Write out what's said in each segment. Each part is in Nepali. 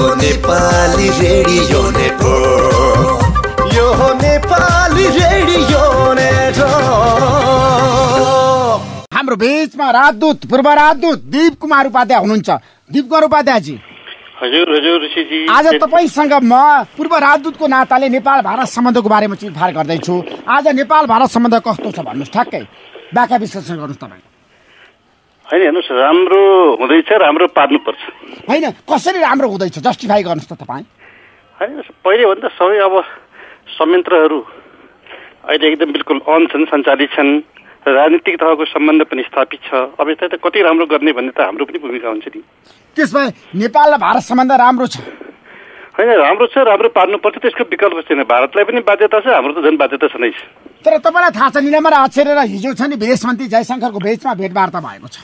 हो नेपाली रेडियो नेटवर्क। यो हो नेपाली रेडियो नेटवर्क। हाम्रो बिचमा राजदूत पूर्व राजदूत दिप कुमार उपाध्याय हुनुहुन्छ। दिप कुमार उपाध्यायजी। हजुर हजुर ऋषिजी। आज तपाईँसँग म पूर्व राजदूतको नाताले नेपाल भारत सम्बन्धको बारेमा चिरफार गर्दैछु। आज नेपाल भारत सम्बन्ध कस्तो छ भन्नुहोस् ठ्याक्कै। व्याख्या विश्लेषण गर्नुहोस् तपाईँ। होइन हेर्नुहोस् राम्रो हुँदैछ राम्रो पार्नुपर्छ। होइन कसरी राम्रो हुँदैछ? जस्टिफाई गर्नुहोस् त तपाईँ। होइन पहिलेभन्दा सबै अब संयन्त्रहरू अहिले एकदम बिल्कुल अन छन् सञ्चालित छन् राजनीतिक तहको सम्बन्ध पनि स्थापित छ। अब यता त कति राम्रो गर्ने भन्ने त हाम्रो पनि भूमिका हुन्छ नि। त्यस भए नेपाल र भारत सम्बन्ध राम्रो छ। होइन राम्रो छ राम्रो पार्नुपर्छ त्यसको विकल्प छैन। भारतलाई पनि बाध्यता छ हाम्रो त झन् बाध्यता छ नै छ। तर तपाईँलाई थाहा छ निलमरा आचार्य र हिजो छ नि विदेश मन्त्री जयशङ्करको बिचमा भेटवार्ता भएको छ।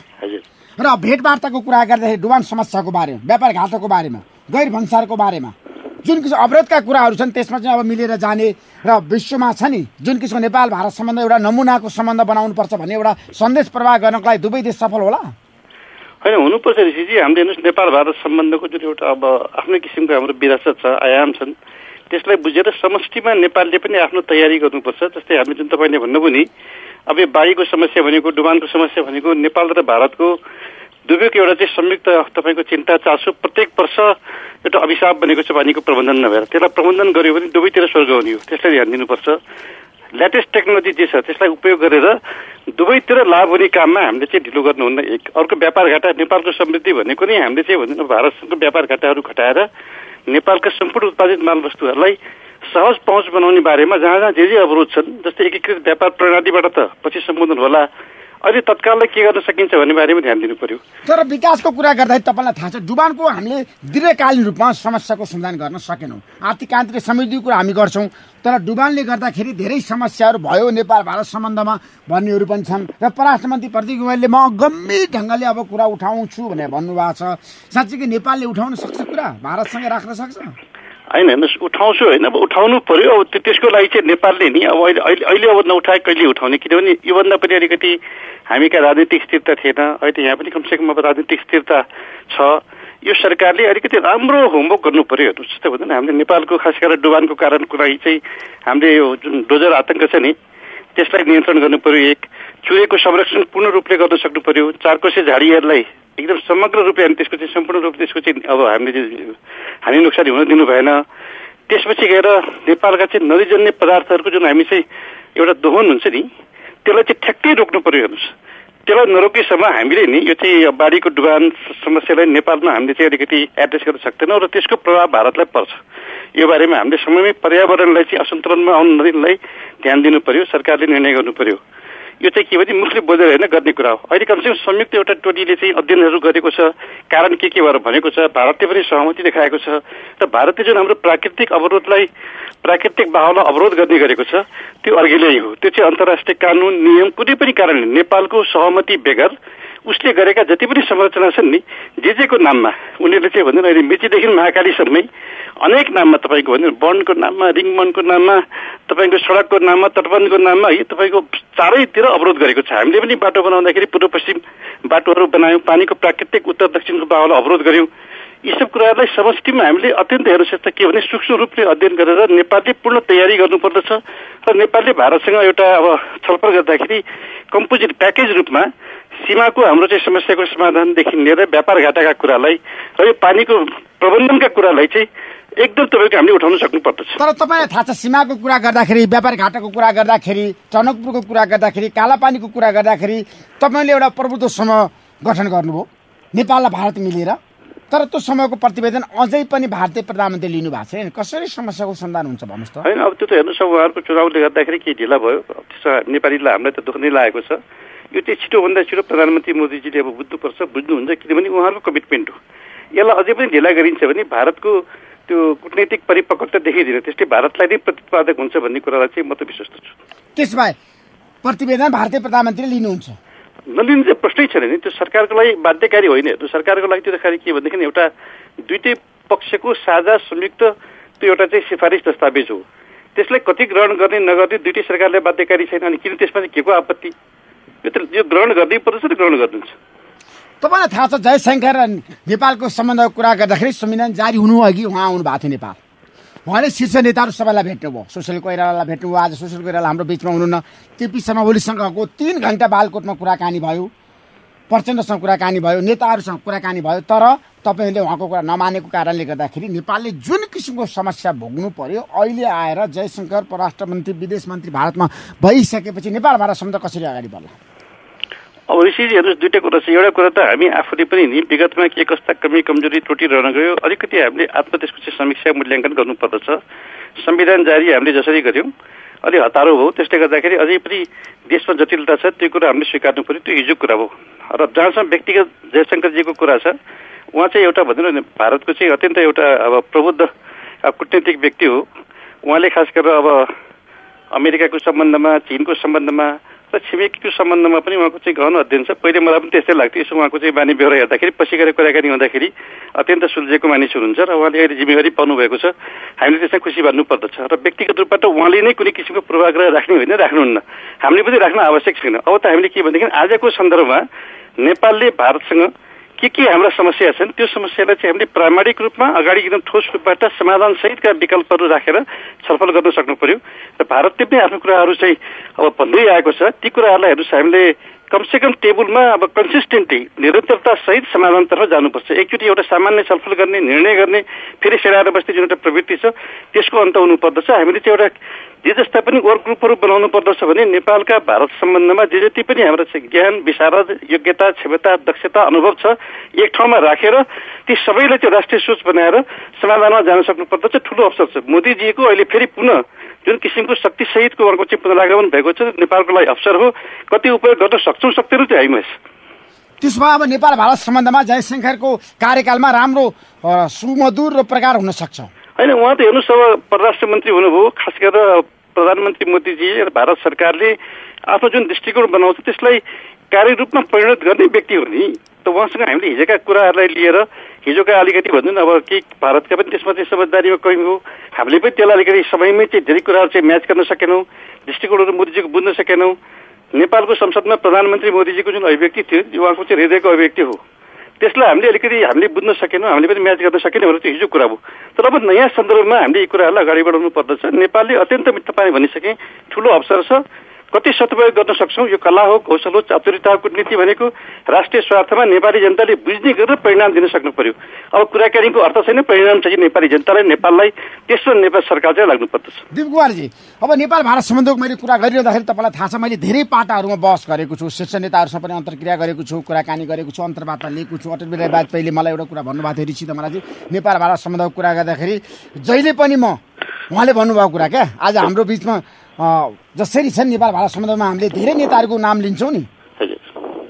र भेटवार्ताको कुरा गर्दाखेरि डुबान समस्याको बारेमा व्यापार घाटाको बारेमा गैर भन्सारको बारेमा। जुन किसिम अवरोधका कुराहरू छन् त्यसमा चाहिँ अब मिलेर जाने र विश्वमा छ नि जुन किसिमको नेपाल भारत सम्बन्ध एउटा नमुनाको सम्बन्ध बनाउनुपर्छ भन्ने एउटा सन्देश प्रवाह गर्नको लागि दुवै देश सफल होला? होइन हुनुपर्छ ऋषिजी हामीले हेर्नुहोस् नेपाल भारत सम्बन्धको जुन एउटा अब आफ्नै किसिमको हाम्रो विरासत छ आयाम छन् त्यसलाई बुझेर समष्टिमा नेपालले पनि आफ्नो तयारी गर्नुपर्छ। जस्तै हामीले जुन तपाईँले भन्नुभयो नि अब यो बाढीको समस्या भनेको डुबानको समस्या भनेको नेपाल र भारतको दुवैको एउटा चाहिँ संयुक्त तपाईँको चिन्ता चासो प्रत्येक वर्ष एउटा अभिशाप बनेको छ पानीको प्रबन्धन नभएर। त्यसलाई प्रबन्धन गर्यो भने दुवैतिर स्वर्ग हुने हो। त्यसलाई ध्यान दिनुपर्छ। लेटेस्ट टेक्नोलोजी जे छ त्यसलाई उपयोग गरेर दुवैतिर लाभ हुने काममा हामीले चाहिँ ढिलो गर्नुहुन्न। एक अर्को व्यापार घाटा नेपालको समृद्धि भनेको नै हामीले चाहिँ भन्नु भारतसँगको व्यापार घाटाहरू घटाएर नेपालका सम्पूर्ण उत्पादित माल वस्तुहरूलाई सहज पहुँच बनाउने बारेमा जहाँ जहाँ जे जे अवरोध छन् जस्तै एकीकृत व्यापार प्रणालीबाट त पछि सम्बोधन होला। अहिले तत्काललाई के गर्न सकिन्छ भन्ने बारेमा ध्यान दिनु पर्यो। तर विकासको कुरा गर्दाखेरि तपाईँलाई थाहा छ डुबानको हामीले दीर्घकालीन रूपमा समस्याको समाधान गर्न सकेनौँ। आर्थिक आन्तरिक समृद्धिको कुरा हामी गर्छौँ तर डुबानले गर्दाखेरि धेरै समस्याहरू भयो नेपाल भारत सम्बन्धमा भन्नेहरू पनि छन्। र परराष्ट्र मन्त्री प्रदीप गोयलले म गम्भीर ढङ्गले अब कुरा उठाउँछु भनेर भन्नुभएको छ। साँच्चीकै नेपालले उठाउन सक्छ कुरा? भारतसँग राख्न सक्छ? होइन हेर्नुहोस् उठाउँछु होइन अब उठाउनु पर्यो अब त्यो- त्यसको लागि चाहिँ नेपालले नि अब अहिले अहिले अहिले अब नउठाए कहिले उठाउने? किनभने योभन्दा पनि अलिकति हामी कहाँ राजनीतिक स्थिरता थिएन। अहिले यहाँ पनि कमसेकम अब राजनीतिक स्थिरता छ। यो सरकारले अलिकति राम्रो होमवर्क गर्नु पर्यो हेर्नुहोस् जस्तै भन्दा हामीले नेपालको खास गरेर डुबानको कारणको लागि चाहिँ हामीले यो जुन डोजर आतङ्क छ नि त्यसलाई नियन्त्रण गर्नु पर्यो एक। चुरेको संरक्षण पूर्ण रूपले गर्न सक्नु पर्यो चारकोसे झाडीहरूलाई एकदम समग्र रूपले अनि त्यसको चाहिँ सम्पूर्ण रूपले त्यसको चाहिँ अब हामीले हानि नोक्सानी हुन दिनु भएन। त्यसपछि गएर नेपालका चाहिँ नदीजन्य पदार्थहरूको जुन हामी चाहिँ एउटा दोहन हुन्छ नि त्यसलाई चाहिँ ठ्याक्कै रोक्नु पर्यो हेर्नुहोस्। त्यसलाई नरोकेसम्म हामीले नि यो चाहिँ बाढीको डुबान समस्यालाई नेपालमा हामीले चाहिँ अलिकति एड्रेस गर्न सक्दैनौँ र त्यसको प्रभाव भारतलाई पर्छ। यो बारेमा हामीले समयमै पर्यावरणलाई चाहिँ असन्तुलनमा आउनु नदिनलाई ध्यान दिनु पर्यो सरकारले निर्णय गर्नु पर्यो। यो चाहिँ के भने मुखले बोलेर होइन गर्ने कुरा हो। अहिले कमसेकम संयुक्त एउटा टोलीले चाहिँ अध्ययनहरू गरेको छ। कारण के के भएर भनेको छ? भारतले पनि सहमति देखाएको छ। र भारतले जुन हाम्रो प्राकृतिक अवरोधलाई प्राकृतिक बाहुलाई अवरोध गर्ने गरेको छ त्यो अर्घिलै हो। त्यो चाहिँ अन्तर्राष्ट्रिय कानुन नियम कुनै पनि कारणले नेपालको सहमति बेगर उसले गरेका जति पनि संरचना छन् नि जे जेको नाममा उनीहरूले चाहिँ भन्दैन अहिले मेचीदेखि महाकालीसम्मै अनेक नाममा तपाईँको भन्दैन वनको नाममा रिङमनको नाममा तपाईँको सडकको नाममा तटबन्धको नाममा है तपाईँको चारैतिर अवरोध गरेको छ। हामीले पनि बाटो बनाउँदाखेरि पूर्व पश्चिम बाटोहरू बनायौँ पानीको प्राकृतिक उत्तर दक्षिणको बाहुलाई अवरोध गऱ्यौँ यी सब कुराहरूलाई समष्टिमा हामीले अत्यन्त हेर्नुहोस् त के भने सूक्ष्म रूपले अध्ययन गरेर नेपालले पूर्ण तयारी गर्नुपर्दछ र नेपालले भारतसँग एउटा अब छलफल गर्दाखेरि कम्पोजिट प्याकेज रूपमा सीमाको हाम्रो चाहिँ समस्याको समाधानदेखि लिएर व्यापार घाटाका कुरालाई र यो पानीको प्रबन्धनका कुरालाई चाहिँ एकदम तपाईँको हामीले उठाउन सक्नु पर्दछ तर तपाईँलाई थाहा छ सीमाको कुरा गर्दाखेरि व्यापार घाटाको कुरा गर्दाखेरि टनकपुरको कुरा गर्दाखेरि कालापानीको कुरा गर्दाखेरि तपाईँले एउटा प्रभुत्व समूह गठन गर्नुभयो नेपाल र भारत मिलेर। तर त्यो समयको प्रतिवेदन अझै पनि भारतीय प्रधानमन्त्री लिनु भएको छैन। कसरी समस्याको समाधान हुन्छ भन्नुहोस् त? होइन अब त्यो त हेर्नुहोस् उहाँहरूको चुनावले गर्दाखेरि केही ढिला भयो? त्यसमा नेपालीलाई हामीलाई त दुःख नै लागेको छ। यो चाहिँ छिटोभन्दा छिटो प्रधानमन्त्री मोदीजीले अब बुझ्नुपर्छ बुझ्नुहुन्छ किनभने उहाँहरूको कमिटमेन्ट हो। यसलाई अझै पनि ढिला गरिन्छ भने भारतको त्यो कुटनैतिक परिपक्वता देखिँदैन त्यसले भारतलाई नै प्रतिपादक हुन्छ भन्ने कुरालाई चाहिँ म त विश्वस्त छु। त्यस भए प्रतिवेदन भारतीय प्रधानमन्त्रीले लिनुहुन्छ। नलिनु चाहिँ प्रश्नै छैन नि। त्यो सरकारको लागि बाध्यकारी होइन। त्यो सरकारको लागि त्यो खालि के भनेदेखि एउटा दुइटै पक्षको साझा संयुक्त त्यो एउटा चाहिँ सिफारिस दस्तावेज हो। त्यसलाई कति ग्रहण गर्ने नगर्ने दुइटै सरकारले बाध्यकारी छैन अनि किन त्यसमा चाहिँ के को आपत्ति? यो त यो ग्रहण गर्नै पर्दछ र ग्रहण गर्नुहुन्छ। तपाईँलाई थाहा छ जयशङ्कर नेपालको सम्बन्धको कुरा गर्दाखेरि संविधान जारी हुनु अघि उहाँ आउनु भएको थियो नेपाल। उहाँले शीर्ष नेताहरू सबैलाई भेट्नुभयो सुशील कोइरालालाई भेट्नुभयो आज सुशील कोइराला हाम्रो बिचमा हुनुहुन्न। केपी शर्मा ओलीसँगको तिन घन्टा बालकोटमा कुराकानी भयो। प्रचण्डसँग कुराकानी भयो। नेताहरूसँग कुराकानी भयो। तर तपाईँहरूले उहाँको कुरा नमानेको कारणले गर्दाखेरि नेपालले जुन किसिमको समस्या भोग्नु पर्यो अहिले आएर जयशङ्कर परराष्ट्र मन्त्री विदेश मन्त्री भारतमा भइसकेपछि नेपाल भारत सम्बन्ध कसरी अगाडि बढ्ला? अब ऋषिजी हेर्नुहोस् दुइटै कुरा छ। एउटा कुरा त हामी आफूले पनि नि विगतमा के कस्ता कमी कमजोरी त्रुटि रहन गयो अलिकति हामीले आत्म त्यसको चाहिँ समीक्षा मूल्याङ्कन गर्नुपर्दछ। संविधान जारी हामीले जसरी गऱ्यौँ अलि हतारो भयो त्यसले गर्दाखेरि अझै पनि देशमा जटिलता छ त्यो कुरा हामीले स्वीकार्नु पऱ्यो त्यो हिजो कुरा भयो र जहाँसम्म व्यक्तिगत जयशङ्करजीको कुरा छ उहाँ चाहिँ एउटा भनौँ न भारतको चाहिँ अत्यन्त एउटा अब प्रबुद्ध कुटनैतिक व्यक्ति हो। उहाँले खास गरेर अब अमेरिकाको सम्बन्धमा चिनको सम्बन्धमा र छिमेकीको सम्बन्धमा पनि उहाँको चाहिँ गहन अध्ययन छ। पहिले मलाई पनि त्यस्तै लाग्थ्यो। यसो उहाँको चाहिँ बानी बेहोरा हेर्दाखेरि पछि गएर कुराकानी हुँदाखेरि अत्यन्त सुल्झेको मानिस हुनुहुन्छ र उहाँले अहिले जिम्मेवारी पाउनुभएको छ। हामीले त्यसमा खुसी भन्नुपर्दछ र व्यक्तिगत रूपबाट उहाँले नै कुनै किसिमको पूर्वाग्रह राख्ने होइन राख्नुहुन्न। हामीले पनि राख्न आवश्यक छैन। अब त हामीले के भनेदेखि आजको सन्दर्भमा नेपालले भारतसँग के के हाम्रा समस्या छन् त्यो समस्यालाई चाहिँ हामीले प्रामाणिक रूपमा अगाडि एकदम ठोस रूपबाट समाधान सहितका विकल्पहरू राखेर छलफल गर्न सक्नु पर्यो र भारतले पनि आफ्नो कुराहरू चाहिँ अब भन्दै आएको छ ती कुराहरूलाई हेर्नुहोस् हामीले कमसेकम टेबलमा अब कन्सिस्टेन्टली निरन्तरता सहित समाधानतर्फ जानुपर्छ। एकचोटि एउटा सामान्य छलफल गर्ने निर्णय गर्ने फेरि सेराएर बस्ने जुन एउटा प्रवृत्ति छ त्यसको अन्त हुनुपर्दछ। हामीले चाहिँ एउटा जे जस्ता पनि वर्क ग्रुपहरू बनाउनु पर्दछ भने नेपालका भारत सम्बन्धमा जे जति पनि हाम्रो चाहिँ ज्ञान विशारद योग्यता क्षमता दक्षता अनुभव छ। एक ठाउँमा राखेर ती सबैले त्यो राष्ट्रिय सोच बनाएर समाधानमा जान सक्नु पर्दछ ठुलो अवसर छ। मोदीजीको अहिले फेरि पुनः जुन किसिमको शक्तिसहितको उहाँको चाहिँ पुनरागमन भएको छ नेपालको लागि अवसर हो। कति उपयोग गर्न सक्छौँ सक्दैनौँ त्यो हामी त्यसो भए अब नेपाल भारत सम्बन्धमा जयशङ्करको कार्यकालमा राम्रो सुमधुर र प्रकार हुन सक्छ। होइन उहाँ त हेर्नुहोस् अब परराष्ट्र मन्त्री हुनुभयो। खास गरेर प्रधानमन्त्री मोदीजी र भारत सरकारले आफ्नो जुन दृष्टिकोण बनाउँछ त्यसलाई कार्यरूपमा परिणत गर्ने व्यक्ति हो नि। त उहाँसँग हामीले हिजोका कुराहरूलाई लिएर हिजोका अलिकति भनौँ न अब केही भारतका पनि त्यसमा चाहिँ समझदारीमा कमी हो। हामीले पनि त्यसलाई अलिकति समयमै चाहिँ धेरै कुराहरू चाहिँ म्याच गर्न सकेनौँ दृष्टिकोणहरू मोदीजीको बुझ्न सकेनौँ। नेपालको संसदमा प्रधानमन्त्री मोदीजीको जुन अभिव्यक्ति थियो उहाँको चाहिँ हृदयको अभिव्यक्ति हो। त्यसलाई हामीले अलिकति हामीले बुझ्न सकेनौँ हामीले पनि म्याच गर्न सकेनौँ भने त्यो हिजो कुरा भयो। तर अब नयाँ सन्दर्भमा हामीले यी कुराहरूलाई अगाडि बढाउनु पर्दछ। नेपालले अत्यन्त तपाईँले भनिसके ठुलो अवसर छ। कति सदुपयोग गर्न सक्छौँ? यो कला हो कौशल हो चातुर्यता हो कूटनीति भनेको राष्ट्रिय स्वार्थमा नेपाली जनताले बुझ्ने गरेर परिणाम दिन सक्नु पर्यो। अब कुराकानीको अर्थ छैन परिणाम चाहिँ नेपाली जनतालाई नेपाललाई त्यसमा नेपाल सरकार चाहिँ लाग्नु पर्दछ। दिप कुमारजी अब नेपाल भारत सम्बन्धको मैले कुरा गरिरहँदाखेरि तपाईँलाई थाहा छ मैले धेरै पाटाहरूमा बहस गरेको छु शीर्ष नेताहरूसँग पनि अन्तर्क्रिया गरेको छु कुराकानी गरेको छु अन्तर्वार्ता लिएको छु। अटल बिहारी वाजपेयीले मलाई एउटा कुरा भन्नुभएको थियो ऋषि मलाई नेपाल भारत सम्बन्धको कुरा गर्दाखेरि जहिले पनि म उहाँले भन्नुभएको कुरा क्या आज हाम्रो बिचमा जसरी छन् नेपाल भारत सम्बन्धमा हामीले धेरै नेताहरूको नाम लिन्छौँ नि।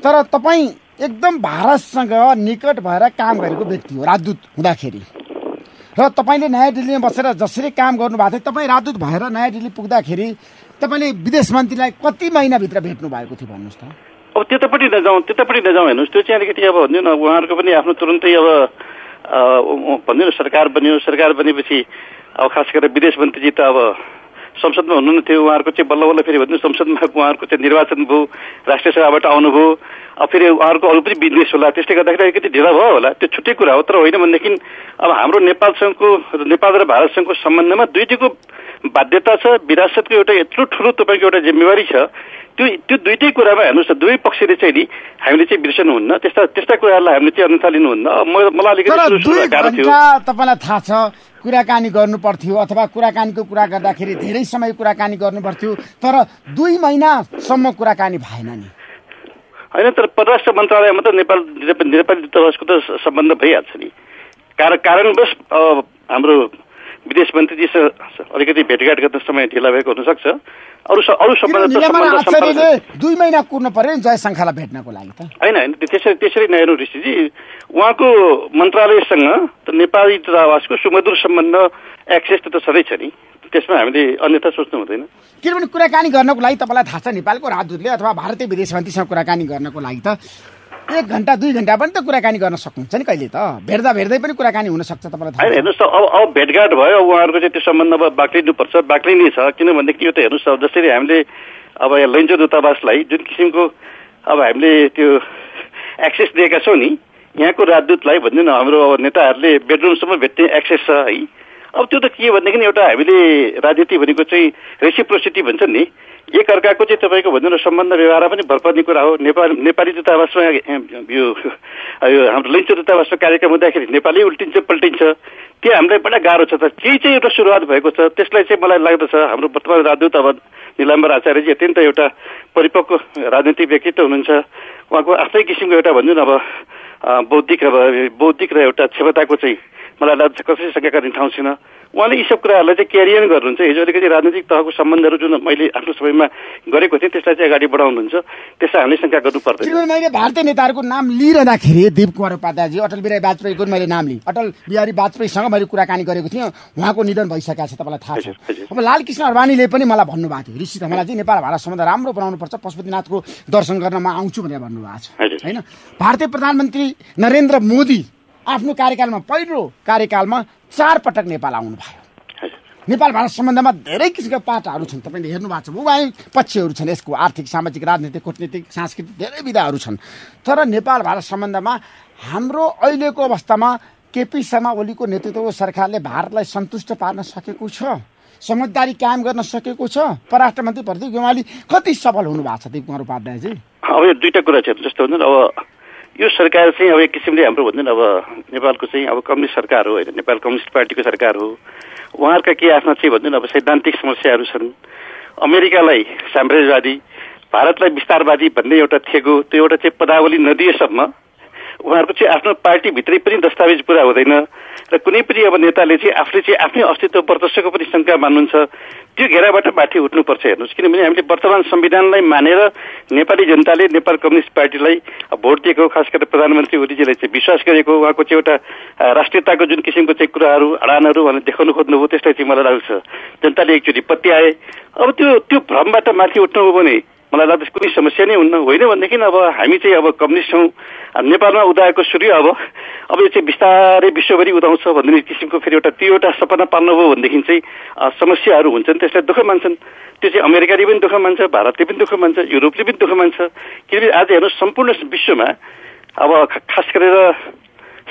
तर तपाईँ एकदम भारतसँग निकट भएर काम गरेको व्यक्ति हो राजदूत हुँदाखेरि। र तपाईँले नयाँ दिल्लीमा बसेर जसरी काम गर्नुभएको थियो तपाईँ राजदूत भएर नयाँ दिल्ली पुग्दाखेरि तपाईँले विदेश मन्त्रीलाई कति महिनाभित्र भेट्नु भएको थियो भन्नुहोस् त। अब त्यतापट्टि नजाउँ त्यतापट्टि नजाउँ हेर्नुहोस् त्यो चाहिँ अलिकति अब भनिदिउँ न उहाँहरूको पनि आफ्नो तुरन्तै अब अ, भनिदिउँ न सरकार बन्यो सरकार बनेपछि अब खास गरेर विदेश मन्त्रीजी त अब संसदमा हुनुहुन्न थियो उहाँहरूको चाहिँ बल्ल बल्ल फेरि भनिदिनु संसदमा उहाँहरूको चाहिँ निर्वाचन भयो राष्ट्रिय सभाबाट आउनुभयो अब फेरि उहाँहरूको अरू पनि बिजनेस होला त्यसले गर्दाखेरि अलिकति ढिला भयो होला। त्यो छुट्टै कुरा हो तर होइन भनेदेखि अब हाम्रो नेपालसँगको नेपाल र भारतसँगको सम्बन्धमा दुईटैको बाध्यता छ विरासतको एउटा यत्रो ठुलो तपाईँको एउटा जिम्मेवारी छ। त्यो त्यो दुइटै कुरामा हेर्नुहोस् न दुवै पक्षले चाहिँ नि हामीले चाहिँ बिर्सनुहुन्न त्यस्ता त्यस्ता कुराहरूलाई हामीले चाहिँ अन्यथा लिनुहुन्न मलाई अलिकति गाह्रो थियो। तपाईँलाई थाहा छ कुराकानी गर्नु पर्थ्यो अथवा कुराकानीको कुरा गर्दाखेरि धेरै समय कुराकानी गर्नु पर्थ्यो तर दुई महिनासम्म कुराकानी भएन नि। होइन तर परराष्ट्र मन्त्रालयमा त नेपाल नेपा- नेपाली दूतावासको त सम्बन्ध भइहाल्छ नि। कारण कारणवश हाम्रो विदेश मन्त्रीजीसँग अलिकति भेटघाट गर्न समय ढिला भएको हुनसक्छ। अरू अरू सम्बन्ध दुई महिना कुर्नु पर्यो नि जयशङ्खलाई भेट्नको लागि त। होइन होइन त्यो त्यसरी त्यसरी नहेर्नु ऋषिजी। उहाँको मन्त्रालयसँग त नेपाली दूतावासको सुमधुर सम्बन्ध एक्सेस त सधैँ छ नि। त्यसमा हामीले अन्यथा सोच्नु हुँदैन। किनभने कुराकानी गर्नको लागि तपाईँलाई थाहा छ नेपालको राजदूतले अथवा भारतीय विदेश मन्त्रीसँग कुराकानी गर्नको लागि त। एक घन्टा दुई घन्टा पनि त कुराकानी गर्न सक्नुहुन्छ नि कहिले त। भेट्दा भेट्दै पनि कुराकानी हुनसक्छ तपाईँलाई थाहा होइन हेर्नुहोस् त अब अब भेटघाट भयो अब उहाँहरूको चाहिँ त्यो सम्बन्ध अब बाक्लिनुपर्छ बाक्लिने छ। किनभनेदेखि यो त हेर्नुहोस् अब जसरी हामीले अब यहाँ लैन्चो दूतावासलाई जुन किसिमको अब हामीले त्यो एक्सेस दिएका छौँ नि यहाँको राजदूतलाई भन्नु न हाम्रो अब नेताहरूले बेडरुमसम्म भेट्ने एक्सेस छ है। अब त्यो त के भनेदेखि एउटा हामीले राजनीति भनेको चाहिँ रेसिप्रोसिटी भन्छ नि। एक अर्काको चाहिँ तपाईँको भन्नु सम्बन्ध व्यवहार पनि भर पर्ने कुरा हो। नेपाल नेपाली दूतावासमा यो यो हाम्रो लैन्चो दूतावासमा कार्यक्रम हुँदाखेरि नेपाली उल्टिन्छ पल्टिन्छ। त्यो हामीलाई बडा गाह्रो छ त। केही चाहिँ एउटा सुरुवात भएको छ त्यसलाई चाहिँ मलाई लाग्दछ। हाम्रो वर्तमान राजदूत अब निलाम्बर आचार्यजी अत्यन्त एउटा परिपक्व राजनीतिक व्यक्तित्व हुनुहुन्छ। उहाँको आफ्नै किसिमको एउटा भन्नु न अब बौद्धिक अब बौद्धिक र एउटा क्षमताको चाहिँ मलाई लाग्छ कसै सकेका गर्ने ठाउँ छैन। उहाँले यी सब कुराहरूलाई चाहिँ क्यारियन गर्नुहुन्छ। हिजो अलिकति राजनीतिक तहको सम्बन्धहरू जुन मैले आफ्नो समयमा गरेको थिएँ त्यसलाई चाहिँ अगाडि बढाउनुहुन्छ। त्यसलाई हामीले शङ्का गर्नु पर्दैन मैले भारतीय नेताहरूको नाम लिइरहँदाखेरि देव कुमार उपाध्यायजी अटल बिहारी वाजपेयीको मैले नाम लिएँ। अटल बिहारी वाजपेयीसँग मैले कुराकानी गरेको थिएँ। उहाँको निधन भइसकेको छ तपाईँलाई थाहा छ। अब लालकृष्ण अडवाणीले पनि मलाई भन्नुभएको थियो। ऋषि मलाई चाहिँ नेपाल भारत सम्बन्ध राम्रो बनाउनुपर्छ पशुपतिनाथको दर्शन गर्न म आउँछु भनेर भन्नुभएको छ। होइन? भारतीय प्रधानमन्त्री नरेन्द्र मोदी आफ्नो कार्यकालमा पहिलो कार्यकालमा चार पटक नेपाल आउनुभयो। नेपाल भारत सम्बन्धमा धेरै किसिमका पाटाहरू छन्। तपाईँले हेर्नु भएको छ उहाँ पक्षहरू छन् यसको आर्थिक सामाजिक राजनीतिक कूटनीतिक सांस्कृतिक धेरै विधाहरू छन्। तर नेपाल भारत सम्बन्धमा हाम्रो अहिलेको अवस्थामा केपी शर्मा ओलीको नेतृत्वको सरकारले भारतलाई सन्तुष्ट पार्न सकेको छ समझदारी कायम गर्न सकेको छ। परराष्ट्र मन्त्री प्रदीप गेवाली कति सफल हुनु भएको छ दिप कुमार उपाध्यायजी? अब यो दुईवटा कुरा छ जस्तो हुन्छ अब यो सरकार चाहिँ अब एक किसिमले हाम्रो भन्नु नि अब नेपालको चाहिँ अब कम्युनिस्ट सरकार हो होइन? नेपाल कम्युनिस्ट पार्टीको सरकार हो। उहाँहरूका केही आफ्ना चाहिँ भन्नु नि अब सैद्धान्तिक समस्याहरू छन्। अमेरिकालाई साम्राज्यवादी भारतलाई विस्तारवादी भन्ने एउटा थिएको त्यो एउटा चाहिँ पदावली नदिएसम्म उहाँहरूको चाहिँ आफ्नो पार्टीभित्रै पनि दस्तावेज पुरा हुँदैन। र कुनै पनि अब नेताले चाहिँ आफूले चाहिँ आफ्नै अस्तित्व वर्चस्वको पनि शङ्का मान्नुहुन्छ। त्यो घेराबाट माथि उठ्नुपर्छ हेर्नुहोस्। किनभने हामीले वर्तमान संविधानलाई मानेर नेपाली जनताले नेपाल कम्युनिस्ट पार्टीलाई भोट दिएको खास गरेर प्रधानमन्त्री ओलीजीले चाहिँ विश्वास गरेको उहाँको चाहिँ एउटा राष्ट्रियताको जुन किसिमको चाहिँ कुराहरू अडानहरू भनेर देखाउनु खोज्नुभयो त्यसलाई चाहिँ मलाई लाग्छ। जनताले एकचोटि पत्याए। अब त्यो त्यो भ्रमबाट माथि उठ्नुभयो भने मलाई लाग्छ कुनै समस्या नै हुन्न होइन भनेदेखि अब हामी चाहिँ अब कम्युनिस्ट छौँ। नेपालमा उदाएको सूर्य अब अब यो चाहिँ बिस्तारै विश्वभरि उदाउँछ भन्ने किसिमको फेरि एउटा त्यो एउटा सपना पाल्नुभयो भनेदेखि चाहिँ समस्याहरू हुन्छन्। त्यसलाई दुःख मान्छन्। त्यो चाहिँ अमेरिकाले पनि दुःख मान्छ भारतले पनि दुःख मान्छ युरोपले पनि दुःख मान्छ। किनभने आज हेर्नुहोस् सम्पूर्ण विश्वमा अब खास गरेर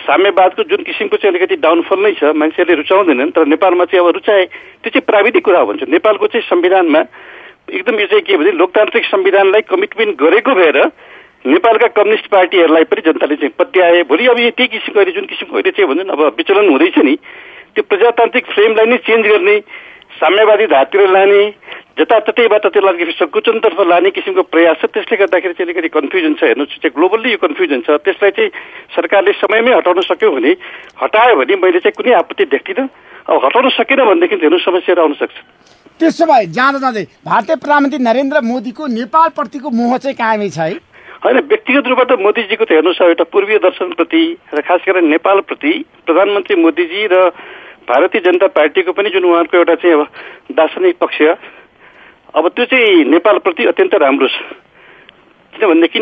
साम्यवादको जुन किसिमको चाहिँ अलिकति डाउनफल नै छ मान्छेहरूले रुचाउँदैनन्। तर नेपालमा चाहिँ अब रुचाए त्यो चाहिँ प्राविधिक कुरा हो भन्छ नेपालको चाहिँ संविधानमा एकदम यो चाहिँ के भने लोकतान्त्रिक संविधानलाई कमिटमेन्ट गरेको भएर नेपालका कम्युनिस्ट पार्टीहरूलाई पनि जनताले चाहिँ पत्याए। भोलि अब यो त्यही किसिमको अहिले जुन किसिमको अहिले चाहिँ भन्छ नि अब विचलन हुँदैछ नि त्यो प्रजातान्त्रिक फ्रेमलाई नै चेन्ज गर्ने साम्यवादी धारतिर लाने जताततैबाट त्यसलाई सङ्कुचनतर्फ लाने किसिमको प्रयास छ। त्यसले गर्दाखेरि चाहिँ अलिकति कन्फ्युजन छ। हेर्नुहोस् चाहिँ ग्लोबल्ली यो कन्फ्युजन छ। त्यसलाई चाहिँ सरकारले समयमै हटाउन सक्यो भने हटायो भने मैले चाहिँ कुनै आपत्ति देख्दिनँ। अब हटाउन सकेन भनेदेखि हेर्नु समस्याहरू आउन सक्छ। त्यसो भए जाँदा जाँदै भारतीय प्रधानमन्त्री नरेन्द्र मोदीको नेपालप्रतिको मोह चाहिँ कायमै छ है होइन व्यक्तिगत रूपमा त मोदीजीको त हेर्नुहोस् एउटा पूर्वीय दर्शनप्रति र खास गरेर नेपालप्रति प्रधानमन्त्री मोदीजी र भारतीय जनता पार्टीको पनि जुन उहाँहरूको एउटा चाहिँ अब दार्शनिक पक्ष अब त्यो चाहिँ नेपालप्रति अत्यन्त राम्रो छ। किनभनेदेखि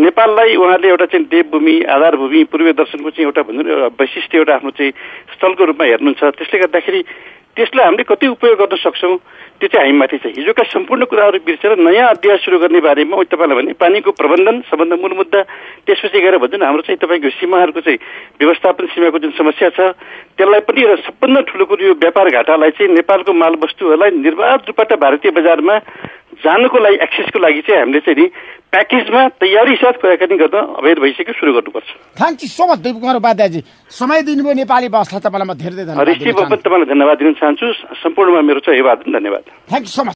नेपाललाई उहाँले एउटा चाहिँ देवभूमि आधारभूमि पूर्वीय दर्शनको चाहिँ एउटा भन्नु एउटा वैशिष्ट्य एउटा आफ्नो चाहिँ स्थलको रूपमा हेर्नुहुन्छ। त्यसले गर्दाखेरि त्यसलाई हामीले कति उपयोग गर्न सक्छौँ? त्यो चाहिँ हामीमाथि छ। हिजोका सम्पूर्ण कुराहरू बिर्सेर नयाँ अध्याय सुरु गर्ने बारेमा तपाईँलाई भने पानीको प्रबन्धन सबभन्दा मूल मुद्दा त्यसपछि गएर भन्छ हाम्रो चाहिँ तपाईँको सीमाहरूको चाहिँ व्यवस्थापन सीमाको जुन समस्या छ त्यसलाई पनि एउटा सबभन्दा ठुलो कुरो यो व्यापार घाटालाई चाहिँ नेपालको माल वस्तुहरूलाई निर्वाध रूपबाट भारतीय बजारमा जानुको लागि एक्सेसको लागि चाहिँ हामीले चाहिँ नि प्याकेजमा तयारी साथ कुराकानी गर्न अवैध भइसक्यो सुरु गर्नुपर्छ। Thank you so much Dev Kumar उपाध्यायजी समय दिनुभयो नेपाली बसलाई तपाईँलाई म धेरै धेरै धन्यवाद तपाईँलाई धन्यवाद दिन चाहन्छु। सम्पूर्णमा मेरो चाहिँ अभिवादन धन्यवाद। Thank you so much